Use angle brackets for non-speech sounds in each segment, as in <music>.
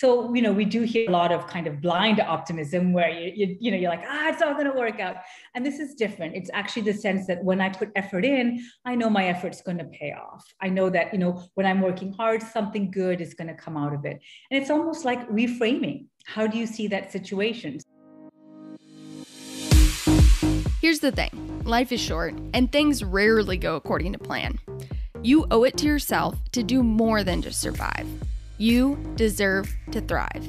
So, you know, we do hear a lot of kind of blind optimism where you, you, you know, you're like, ah, it's all going to work out. And this is different. It's actually the sense that when I put effort in, I know my effort's going to pay off. I know that, you know, when I'm working hard, something good is going to come out of it. And it's almost like reframing. How do you see that situation? Here's the thing life is short, and things rarely go according to plan. You owe it to yourself to do more than just survive. You deserve to thrive.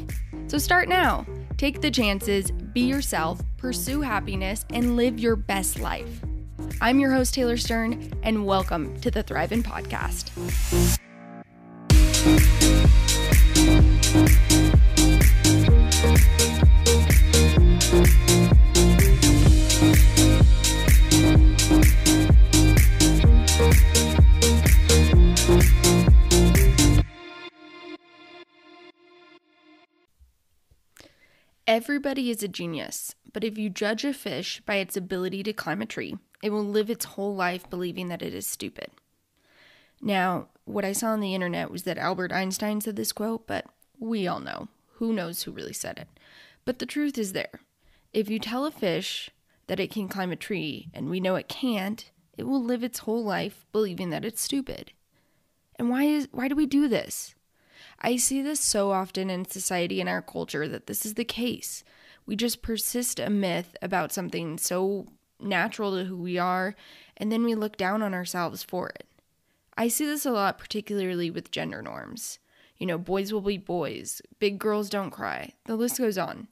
So start now. Take the chances, be yourself, pursue happiness, and live your best life. I'm your host, Taylor Stern, and welcome to the Thrivin' Podcast. Everybody is a genius, but if you judge a fish by its ability to climb a tree, it will live its whole life believing that it is stupid. Now, what I saw on the internet was that Albert Einstein said this quote, but we all know. Who knows who really said it? But the truth is there. If you tell a fish that it can climb a tree and we know it can't, it will live its whole life believing that it's stupid. And why is why do we do this? I see this so often in society and our culture that this is the case. We just persist a myth about something so natural to who we are, and then we look down on ourselves for it. I see this a lot, particularly with gender norms. You know, boys will be boys, big girls don't cry, the list goes on.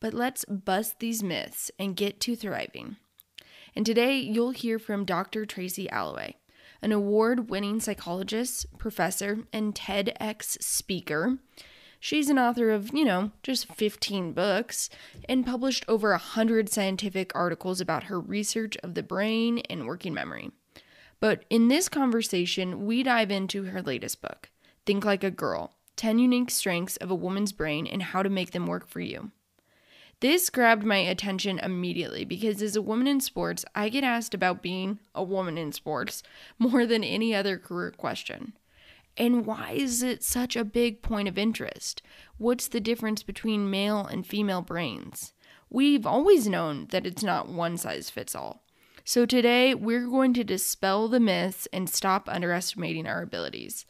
But let's bust these myths and get to thriving. And today you'll hear from Dr. Tracy Alloway an award winning psychologist, professor, and TEDx speaker. She's an author of, you know, just 15 books and published over 100 scientific articles about her research of the brain and working memory. But in this conversation, we dive into her latest book, Think Like a Girl 10 Unique Strengths of a Woman's Brain and How to Make Them Work for You. This grabbed my attention immediately because as a woman in sports, I get asked about being a woman in sports <laughs> more than any other career question. And why is it such a big point of interest? What's the difference between male and female brains? We've always known that it's not one size fits all. So today, we're going to dispel the myths and stop underestimating our abilities.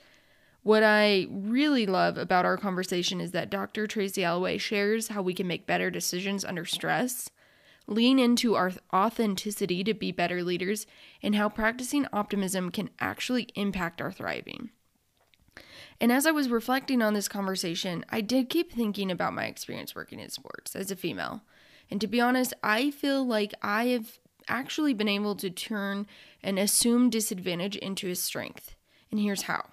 What I really love about our conversation is that Dr. Tracy Alloway shares how we can make better decisions under stress, lean into our authenticity to be better leaders, and how practicing optimism can actually impact our thriving. And as I was reflecting on this conversation, I did keep thinking about my experience working in sports as a female. And to be honest, I feel like I have actually been able to turn an assumed disadvantage into a strength. And here's how.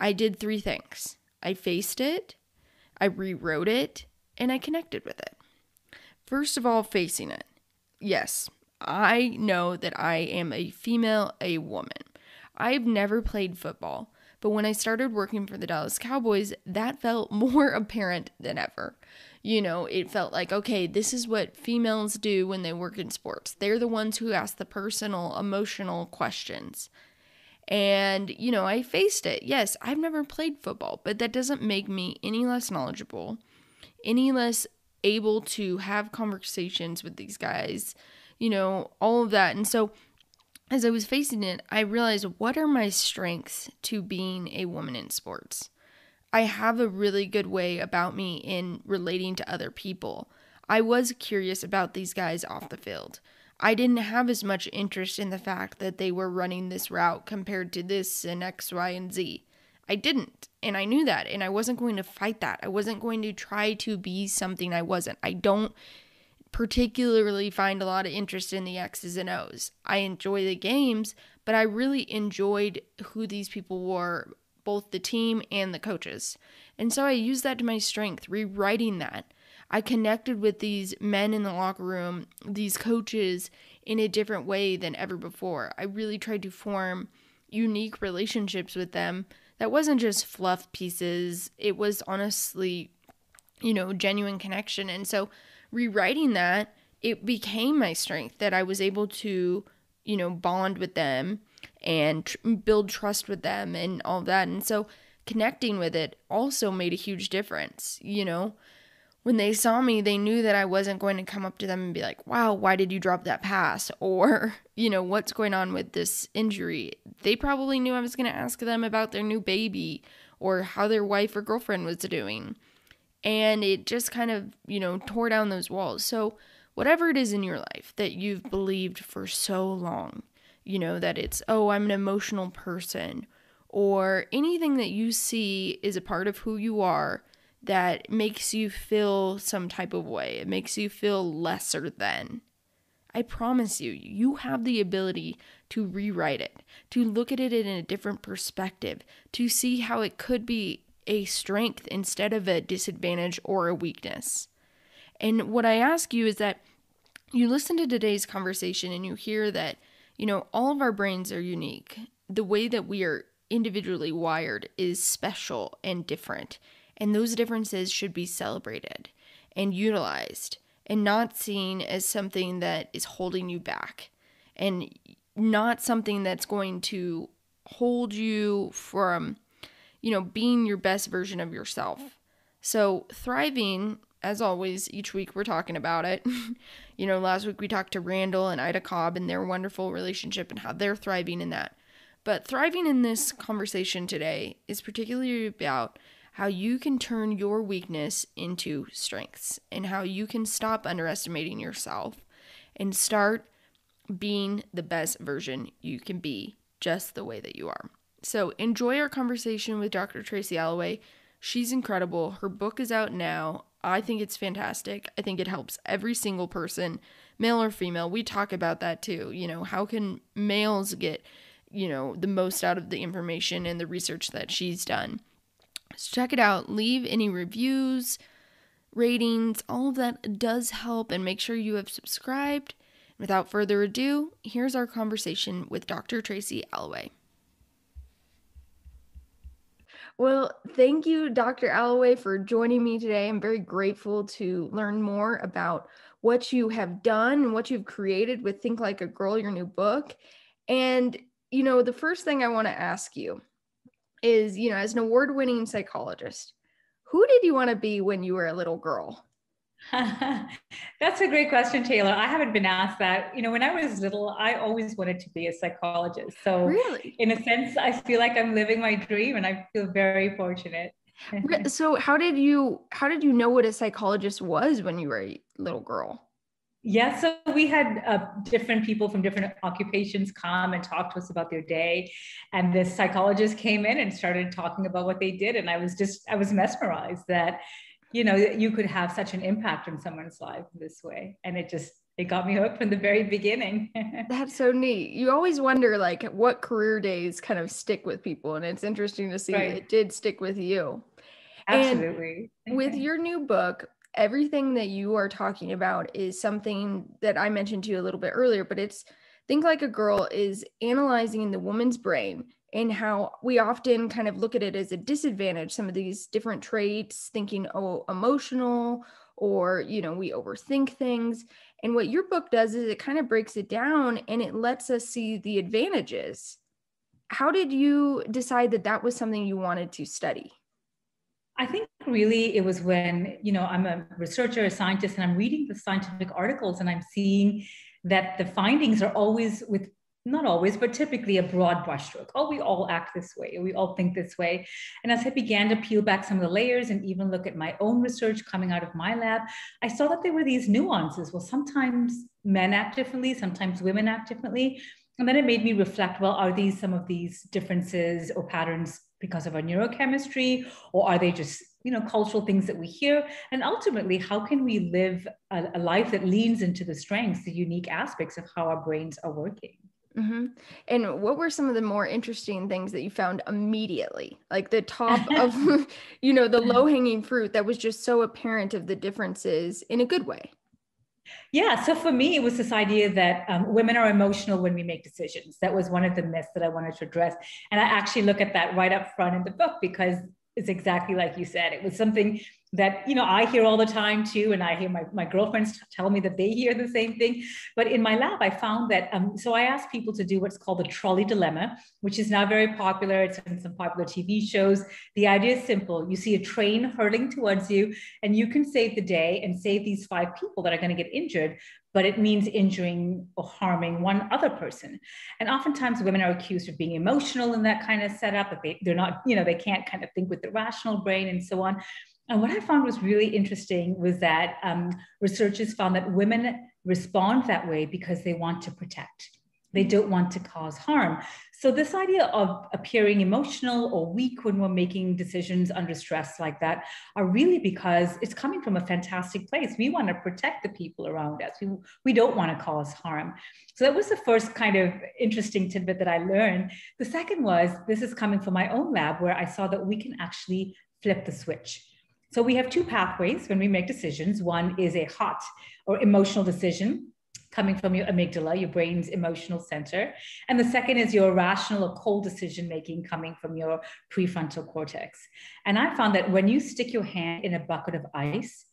I did three things I faced it, I rewrote it, and I connected with it. First of all, facing it. Yes, I know that I am a female, a woman. I've never played football, but when I started working for the Dallas Cowboys, that felt <laughs> more apparent than ever. You know, it felt like, okay, this is what females do when they work in sports. They're the ones who ask the personal, emotional questions. And, you know, I faced it. Yes, I've never played football, but that doesn't make me any less knowledgeable, any less able to have conversations with these guys, you know, all of that. And so, as I was facing it, I realized what are my strengths to being a woman in sports? I have a really good way about me in relating to other people. I was curious about these guys off the field. I didn't have as much interest in the fact that they were running this route compared to this and X, Y, and Z. I didn't. And I knew that. And I wasn't going to fight that. I wasn't going to try to be something I wasn't. I don't particularly find a lot of interest in the X's and O's. I enjoy the games, but I really enjoyed who these people were, both the team and the coaches. And so I used that to my strength, rewriting that I connected with these men in the locker room, these coaches, in a different way than ever before. I really tried to form unique relationships with them that wasn't just fluff pieces, it was honestly, you know, genuine connection. And so, rewriting that, it became my strength that I was able to, you know, bond with them and tr- build trust with them and all that. And so, connecting with it also made a huge difference. You know, when they saw me, they knew that I wasn't going to come up to them and be like, wow, why did you drop that pass? <laughs> Or, you know, what's going on with this injury? They probably knew I was going to ask them about their new baby or how their wife or girlfriend was doing. And it just kind of, you know, tore down those walls. So, whatever it is in your life that you've believed for so long, you know, that it's, oh, I'm an emotional person, or anything that you see is a part of who you are that makes you feel some type of way. It makes you feel lesser than. I promise you, you have the ability to rewrite it, to look at it in a different perspective, to see how it could be a strength instead of a disadvantage or a weakness. And what I ask you is that you listen to today's conversation and you hear that, you know, all of our brains are unique. The way that we are individually wired is special and different. And those differences should be celebrated and utilized and not seen as something that is holding you back and not something that's going to hold you from, you know, being your best version of yourself. So, thriving, as always, each week we're talking about it. <laughs> you know, last week we talked to Randall and Aiyda Cobb and their wonderful relationship and how they're thriving in that. But thriving in this conversation today is particularly about how you can turn your weakness into strengths and how you can stop underestimating yourself and start being the best version you can be just the way that you are. So, enjoy our conversation with Dr. Tracy Alloway. She's incredible. Her book is out now. I think it's fantastic. I think it helps every single person, male or female. We talk about that too. You know, how can males get, you know, the most out of the information and the research that she's done? So check it out. Leave any reviews, ratings, all of that does help, and make sure you have subscribed. Without further ado, here's our conversation with Dr. Tracy Alloway. Well, thank you, Dr. Alloway, for joining me today. I'm very grateful to learn more about what you have done and what you've created with Think Like a Girl, your new book. And, you know, the first thing I want to ask you is, you know, as an award winning psychologist, who did you want to be when you were a little girl? <laughs> That's a great question, Taylor. I haven't been asked that. You know, when I was little, I always wanted to be a psychologist. So, really, in a sense, I feel like I'm living my dream, and I feel very fortunate. <laughs> so, how did you how did you know what a psychologist was when you were a little girl? Yeah, so we had uh, different people from different occupations come and talk to us about their day. And this psychologist came in and started talking about what they did. And I was just, I was mesmerized that, you know, you could have such an impact on someone's life this way. And it just, it got me hooked from the very beginning. <laughs> That's so neat. You always wonder, like, what career days kind of stick with people. And it's interesting to see right. it did stick with you. Absolutely. And with your new book, everything that you are talking about is something that I mentioned to you a little bit earlier, but it's Think Like a Girl is analyzing the woman's brain and how we often kind of look at it as a disadvantage, some of these different traits, thinking, oh, emotional, or, you know, we overthink things. And what your book does is it kind of breaks it down and it lets us see the advantages. How did you decide that that was something you wanted to study? I think really it was when, you know, I'm a researcher, a scientist, and I'm reading the scientific articles and I'm seeing that the findings are always with not always, but typically a broad brushstroke. Oh, we all act this way, we all think this way. And as I began to peel back some of the layers and even look at my own research coming out of my lab, I saw that there were these nuances. Well, sometimes men act differently, sometimes women act differently. And then it made me reflect well, are these some of these differences or patterns because of our neurochemistry or are they just you know cultural things that we hear and ultimately how can we live a, a life that leans into the strengths the unique aspects of how our brains are working Mm-hmm. And what were some of the more interesting things that you found immediately? Like the top <laughs> of, you know, the low hanging fruit that was just so apparent of the differences in a good way. Yeah. So for me, it was this idea that um, women are emotional when we make decisions. That was one of the myths that I wanted to address. And I actually look at that right up front in the book because it's exactly like you said. It was something that you know i hear all the time too and i hear my, my girlfriends tell me that they hear the same thing but in my lab i found that um, so i asked people to do what's called the trolley dilemma which is now very popular it's in some popular tv shows the idea is simple you see a train hurtling towards you and you can save the day and save these five people that are going to get injured but it means injuring or harming one other person. And oftentimes women are accused of being emotional in that kind of setup, but they, they're not, you know, they can't kind of think with the rational brain and so on. And what I found was really interesting was that um, researchers found that women respond that way because they want to protect. They don't want to cause harm. So, this idea of appearing emotional or weak when we're making decisions under stress like that are really because it's coming from a fantastic place. We want to protect the people around us, we, we don't want to cause harm. So, that was the first kind of interesting tidbit that I learned. The second was this is coming from my own lab where I saw that we can actually flip the switch. So, we have two pathways when we make decisions. One is a hot or emotional decision coming from your amygdala, your brain's emotional center. And the second is your rational or cold decision making coming from your prefrontal cortex. And I found that when you stick your hand in a bucket of ice,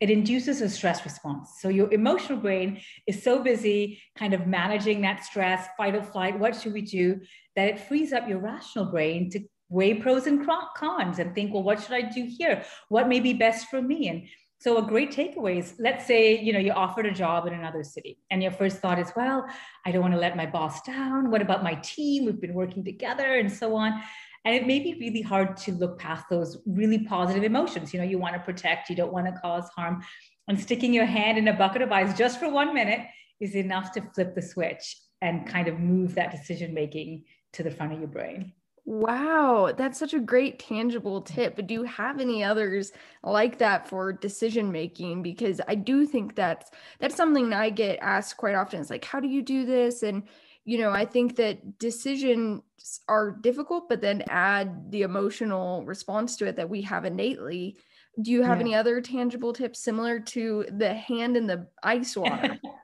it induces a stress response. So your emotional brain is so busy kind of managing that stress, fight or flight, what should we do, that it frees up your rational brain to weigh pros and cons and think, well, what should I do here? What may be best for me? And so a great takeaway is let's say, you know, you offered a job in another city and your first thought is, well, I don't want to let my boss down. What about my team? We've been working together and so on. And it may be really hard to look past those really positive emotions. You know, you want to protect, you don't want to cause harm. And sticking your hand in a bucket of ice just for one minute is enough to flip the switch and kind of move that decision making to the front of your brain. Wow, that's such a great tangible tip. But do you have any others like that for decision making? Because I do think that's that's something I get asked quite often. It's like, how do you do this? And you know, I think that decisions are difficult, but then add the emotional response to it that we have innately. Do you have yeah. any other tangible tips similar to the hand in the ice water? <laughs>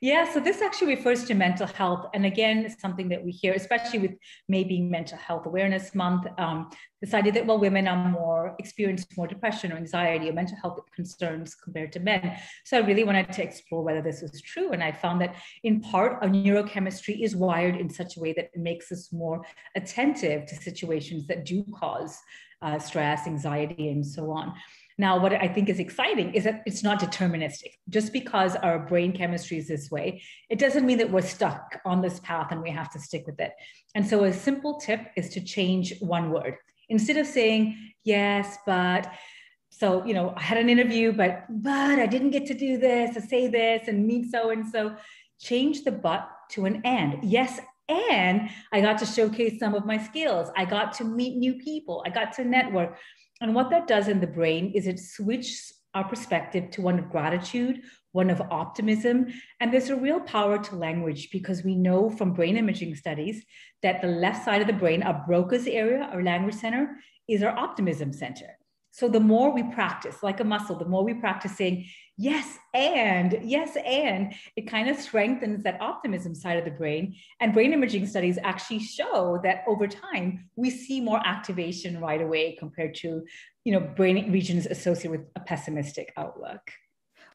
Yeah, so this actually refers to mental health. And again, something that we hear, especially with maybe Mental Health Awareness Month, um, that, well, women are more, experience more depression or anxiety or mental health concerns compared to men. So I really wanted to explore whether this was true. And I found that in part, our neurochemistry is wired in such a way that it makes us more attentive to situations that do cause uh, stress, anxiety, and so on. Now, what I think is exciting is that it's not deterministic. Just because our brain chemistry is this way, it doesn't mean that we're stuck on this path and we have to stick with it. And so, a simple tip is to change one word. Instead of saying, yes, but, so, you know, I had an interview, but, but I didn't get to do this, to say this, and mean so and so, change the but to an and. Yes, and I got to showcase some of my skills. I got to meet new people. I got to network. And what that does in the brain is it switches our perspective to one of gratitude, one of optimism. And there's a real power to language because we know from brain imaging studies that the left side of the brain, our Broca's area, our language center, is our optimism center. So the more we practice, like a muscle, the more we practice saying, yes, and, yes, and, it kind of strengthens that optimism side of the brain. And brain imaging studies actually show that over time, we see more activation right away compared to, you know, brain regions associated with a pessimistic outlook.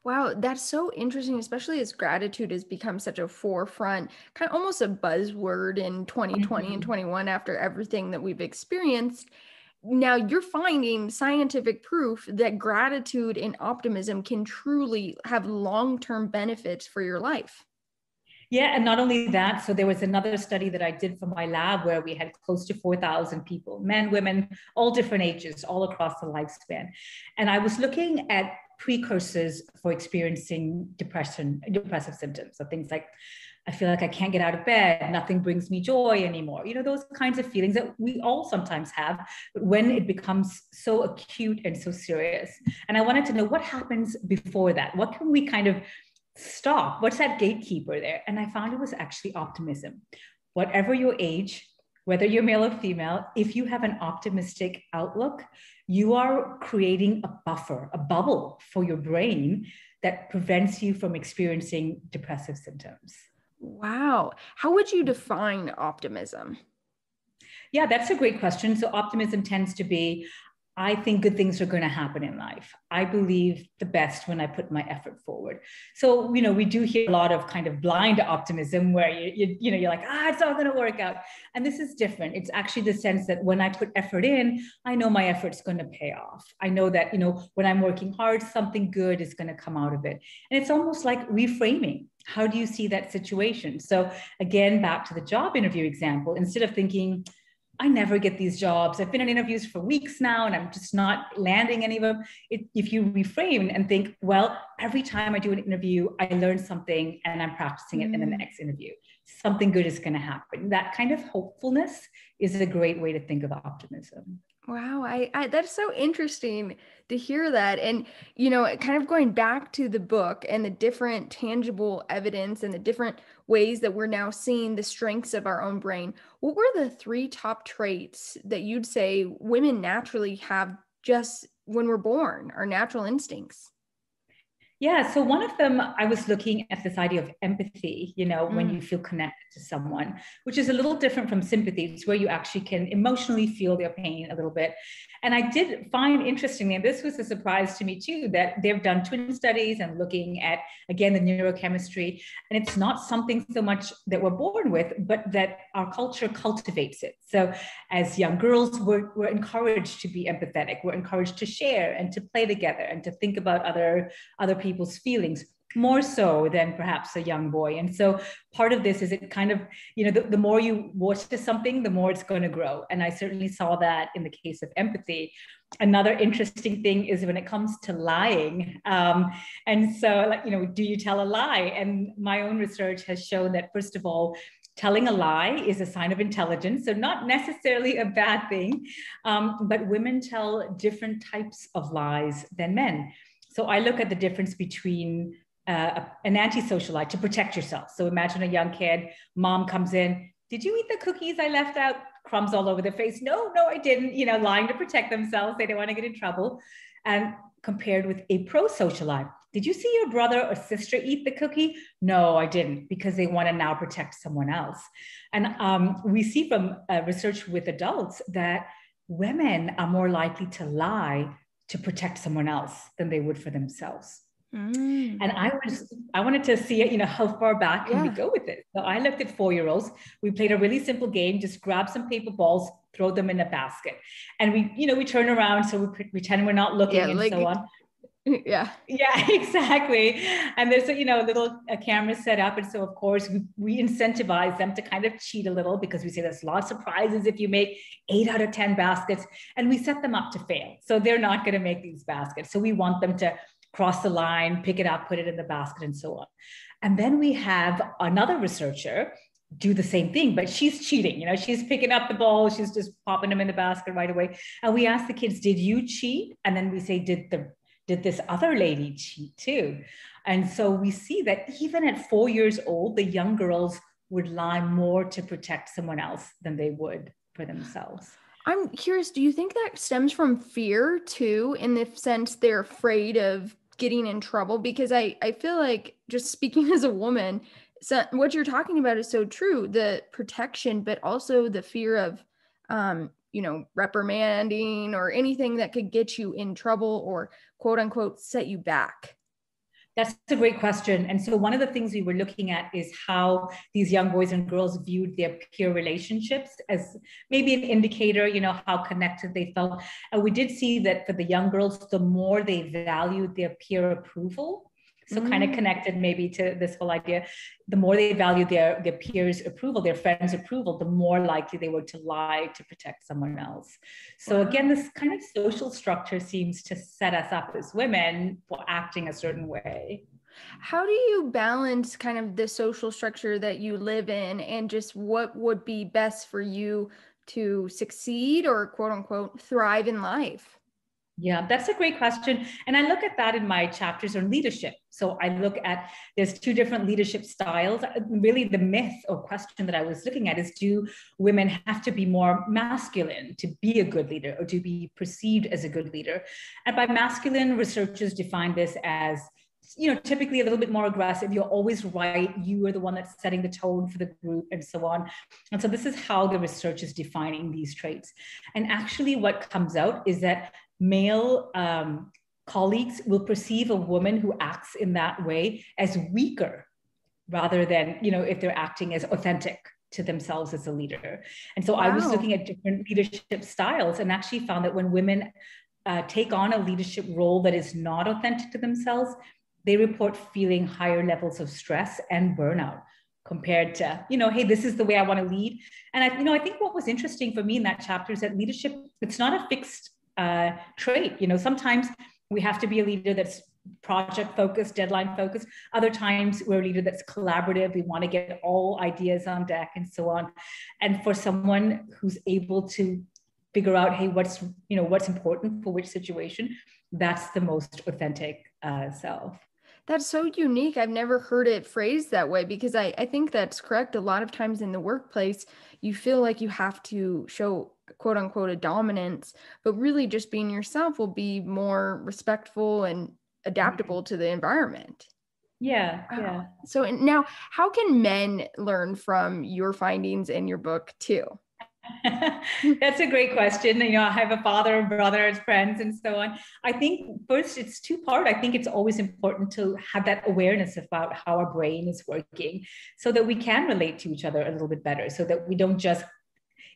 Wow, that's so interesting, especially as gratitude has become such a forefront, kind of almost a buzzword in 2020 mm-hmm. and 21 after everything that we've experienced now you're finding scientific proof that gratitude and optimism can truly have long-term benefits for your life. Yeah and not only that so there was another study that i did for my lab where we had close to 4000 people men women all different ages all across the lifespan. And i was looking at precursors for experiencing depression depressive symptoms so things like I feel like I can't get out of bed. Nothing brings me joy anymore. You know, those kinds of feelings that we all sometimes have, but when it becomes so acute and so serious. And I wanted to know what happens before that. What can we kind of stop? What's that gatekeeper there? And I found it was actually optimism. Whatever your age, whether you're male or female, if you have an optimistic outlook, you are creating a buffer, a bubble for your brain that prevents you from experiencing depressive symptoms. Wow. How would you define optimism? Yeah, that's a great question. So, optimism tends to be I think good things are going to happen in life. I believe the best when I put my effort forward. So, you know, we do hear a lot of kind of blind optimism where you, you, you know, you're like, ah, it's all going to work out. And this is different. It's actually the sense that when I put effort in, I know my effort's going to pay off. I know that, you know, when I'm working hard, something good is going to come out of it. And it's almost like reframing. How do you see that situation? So, again, back to the job interview example, instead of thinking, I never get these jobs. I've been in interviews for weeks now and I'm just not landing any of them. It, if you reframe and think, well, every time I do an interview, I learn something and I'm practicing it mm. in the mm. next interview. Something good is going to happen. That kind of hopefulness is a great way to think of optimism. Wow, I, I, that's so interesting to hear that. And you know, kind of going back to the book and the different tangible evidence and the different ways that we're now seeing the strengths of our own brain. What were the three top traits that you'd say women naturally have just when we're born, our natural instincts? Yeah. So one of them, I was looking at this idea of empathy, you know, mm. when you feel connected to someone, which is a little different from sympathy. It's where you actually can emotionally feel their pain a little bit. And I did find interestingly, and this was a surprise to me too, that they've done twin studies and looking at, again, the neurochemistry. And it's not something so much that we're born with, but that our culture cultivates it. So as young girls, we're, we're encouraged to be empathetic. We're encouraged to share and to play together and to think about other, other people's feelings more so than perhaps a young boy. And so part of this is it kind of, you know, the, the more you watch to something, the more it's going to grow. And I certainly saw that in the case of empathy. Another interesting thing is when it comes to lying. Um, and so, like, you know, do you tell a lie? And my own research has shown that, first of all, telling a lie is a sign of intelligence so not necessarily a bad thing um, but women tell different types of lies than men so i look at the difference between uh, an antisocial lie to protect yourself. So imagine a young kid, mom comes in, did you eat the cookies I left out? Crumbs all over their face. No, no, I didn't. You know, lying to protect themselves. They don't want to get in trouble. And compared with a pro-social lie. Did you see your brother or sister eat the cookie? No, I didn't, because they want to now protect someone else. And um, we see from uh, research with adults that women are more likely to lie to protect someone else than they would for themselves. Mm. And I was, I wanted to see, you know, how far back can yeah. we go with it? So I looked at four-year-olds. We played a really simple game: just grab some paper balls, throw them in a basket, and we, you know, we turn around so we pretend we're not looking yeah, and like, so on. <laughs> Yeah. Yeah, <laughs> exactly. And there's a, you know, little a camera set up. And so of course we, we incentivize them to kind of cheat a little because we say there's lots of prizes if you make eight out of 10 baskets and we set them up to fail. So they're not going to make these baskets. So we want them to cross the line, pick it up, put it in the basket, and so on. And then we have another researcher do the same thing, but she's cheating. You know, she's picking up the ball, she's just popping them in the basket right away. And we ask the kids, "Did you cheat?" And then we say, "Did the did this other lady cheat too?" And so we see that even at four years old, the young girls would lie more to protect someone else than they would for themselves. I'm curious, do you think that stems from fear too, in the sense they're afraid of getting in trouble because I I feel like just speaking <laughs> as a woman, so what you're talking about is so true. The protection, but also the fear of um, you know, reprimanding or anything that could get you in trouble or quote unquote set you back. That's a great question. And so, one of the things we were looking at is how these young boys and girls viewed their peer relationships as maybe an indicator, you know, how connected they felt. And we did see that for the young girls, the more they valued their peer approval, so mm. kind of connected maybe to this whole idea the more they value their their peers approval their friends approval the more likely they were to lie to protect someone else. So again this kind of social structure seems to set us up as women for acting a certain way. How do you balance kind of the social structure that you live in and just what would be best for you to succeed or quote unquote thrive in life yeah, that's a great question. And I look at that in my chapters on leadership. So I look at there's two different leadership styles. Uh, really, the myth or question that I was looking at is do women have to be more masculine to be a good leader or to be perceived as a good leader? And by masculine, researchers define this as you know, typically a little bit more aggressive. You're always right. You are the one that's setting the tone for the group and so on. And so this is how the research is defining these traits. And actually what comes out is that male um, colleagues will perceive a woman who acts in that way as weaker rather than, you know, if they're acting as authentic to themselves as a leader. And so wow. I was looking at different leadership styles and actually found that when women uh, take on a leadership role that is not authentic to themselves, they report feeling higher levels of stress and burnout compared to you know hey this is the way i want to lead and i you know i think what was interesting for me in that chapter is that leadership it's not a fixed uh, trait. You know sometimes we have to be a leader that's project focused deadline focused. Other times we're a leader that's collaborative. We want to get all ideas on deck and so on. And for someone who's able to figure out hey what's you know what's important for which situation that's the most authentic uh, self. That's so unique. I've never heard it phrased that way because I, I think that's correct. A lot of times in the workplace, you feel like you have to show quote unquote a dominance, but really just being yourself will be more respectful and adaptable mm-hmm. to the environment. Yeah. Yeah. So now, how can men learn from your findings in your book too? <laughs> That's a great question. You know, I have a father and brother as friends and so on. I think first it's two part. I think it's always important to have that awareness about how our brain is working so that we can relate to each other a little bit better, so that we don't just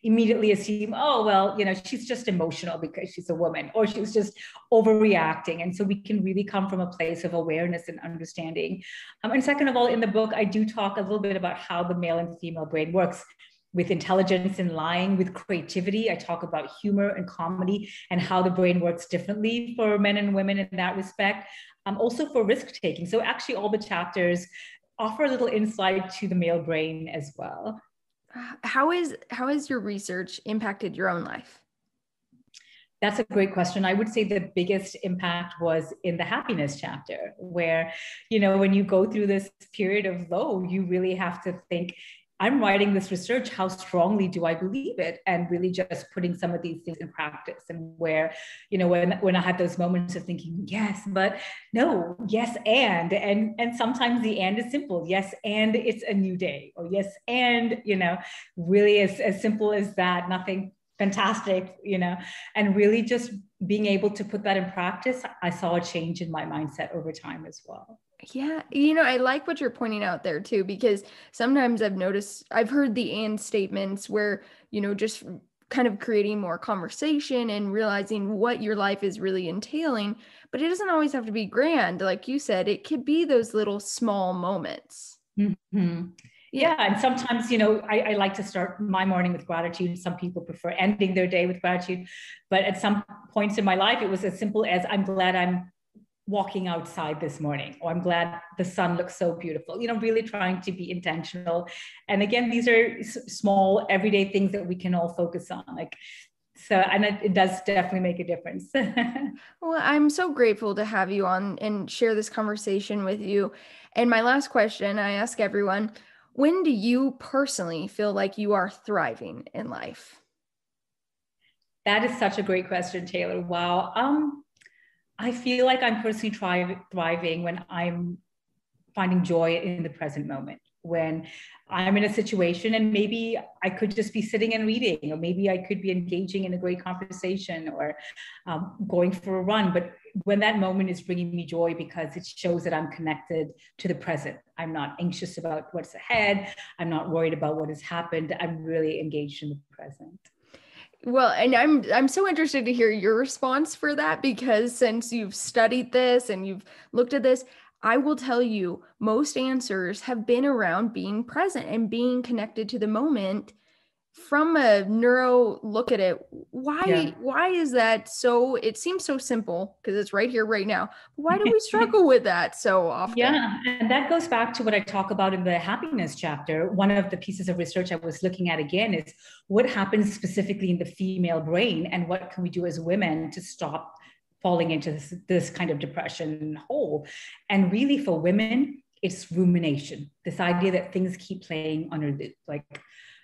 immediately assume, oh, well, you know, she's just emotional because she's a woman or she's just overreacting. And so we can really come from a place of awareness and understanding. Um, and second of all, in the book, I do talk a little bit about how the male and female brain works with intelligence and lying, with creativity. I talk about humor and comedy and how the brain works differently for men and women in that respect. Um, also for risk taking. So actually, all the chapters offer a little insight to the male brain as well. How is how has your research impacted your own life? That's a great question. I would say the biggest impact was in the happiness chapter, where, you know, when you go through this period of low, you really have to think, I'm writing this research, how strongly do I believe it? And really just putting some of these things in practice. And where, you know, when, when I had those moments of thinking, yes, but no, yes, and, and, and sometimes the and is simple. Yes, and it's a new day. Or yes, and, you know, really as, as simple as that, nothing fantastic, you know, and really just being able to put that in practice, I saw a change in my mindset over time as well. Yeah, you know, I like what you're pointing out there too, because sometimes I've noticed, I've heard the and statements where, you know, just kind of creating more conversation and realizing what your life is really entailing. But it doesn't always have to be grand. Like you said, it could be those little small moments. Mm-hmm. Yeah. And sometimes, you know, I, I, like to start my morning with gratitude. Some people prefer ending their day with gratitude. But at some points in my life, it was as simple as I'm glad I'm walking outside this morning. Or i'm glad the sun looks so beautiful. You know really trying to be intentional. And again these are small everyday things that we can all focus on like so and it, it does definitely make a difference. <laughs> Well i'm so grateful to have you on and share this conversation with you. And my last question i ask everyone when do you personally feel like you are thriving in life? That is such a great question taylor. Wow um I feel like I'm personally thri- thriving when I'm finding joy in the present moment. When I'm in a situation and maybe I could just be sitting and reading, or maybe I could be engaging in a great conversation or um, going for a run. But when that moment is bringing me joy because it shows that I'm connected to the present, I'm not anxious about what's ahead, I'm not worried about what has happened, I'm really engaged in the present. Well, and I'm I'm so interested to hear your response for that because since you've studied this and you've looked at this, I will tell you most answers have been around being present and being connected to the moment from a neuro look at it why yeah. why is that so it seems so simple because it's right here right now why do we <laughs> struggle with that so often? Yeah and that goes back to what i talk about in the happiness chapter. One of the pieces of research i was looking at again is what happens specifically in the female brain and what can we do as women to stop falling into this, this kind of depression hole. And really for women it's rumination this idea that things keep playing under the like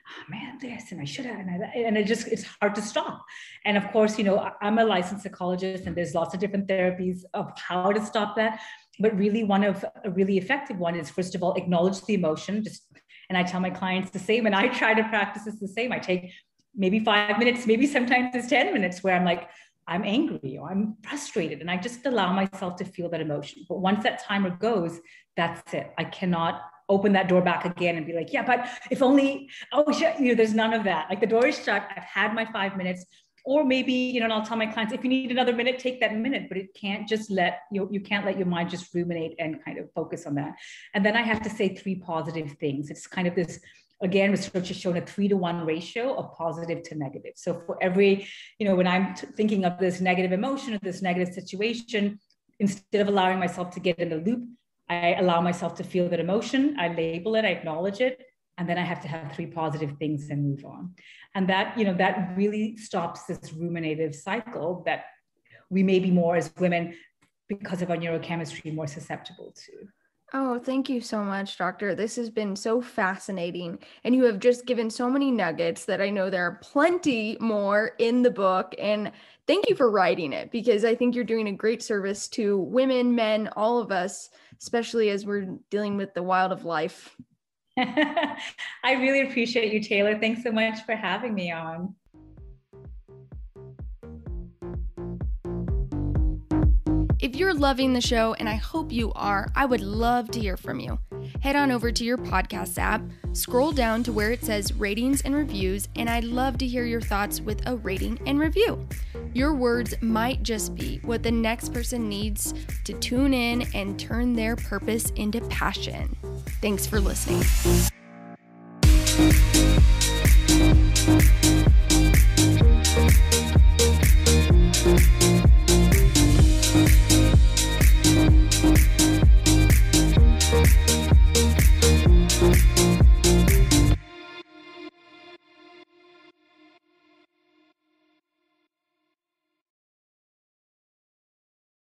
oh, man, this and I should have, and, I, and it just it's hard to stop. And of course, you know, I'm a licensed psychologist, and there's lots of different therapies of how to stop that. But really, one of a really effective one is first of all acknowledge the emotion. Just and I tell my clients the same, and I try to practice this the same. I take maybe five minutes, maybe sometimes it's ten minutes, where I'm like, I'm angry or I'm frustrated. And I just allow myself to feel that emotion. But once that timer goes, that's it. I cannot open that door back again and be like, yeah, but if only, oh, you know, there's none of that. Like the door is shut. I've had my five minutes. Or maybe, you know, and I'll tell my clients, if you need another minute, take that minute, but it can't just let you, you can't let your mind just ruminate and kind of focus on that. And then I have to say three positive things. It's kind of this again, research has shown a three to one ratio of positive to negative. So for every, you know, when I'm t- thinking of this negative emotion or this negative situation, instead of allowing myself to get in the loop, I allow myself to feel that emotion, I label it, I acknowledge it, and then I have to have three positive things and move on. And that, you know, that really stops this ruminative cycle that we may be more as women because of our neurochemistry more susceptible to. Oh, thank you so much, Doctor. This has been so fascinating. And you have just given so many nuggets that I know there are plenty more in the book. And thank you for writing it because I think you're doing a great service to women, men, all of us, especially as we're dealing with the wild of life. <laughs> I really appreciate you, Taylor. Thanks so much for having me on. If you're loving the show, and I hope you are, I would love to hear from you. Head on over to your podcast app, scroll down to where it says ratings and reviews, and I'd love to hear your thoughts with a rating and review. Your words might just be what the next person needs to tune in and turn their purpose into passion. Thanks for listening.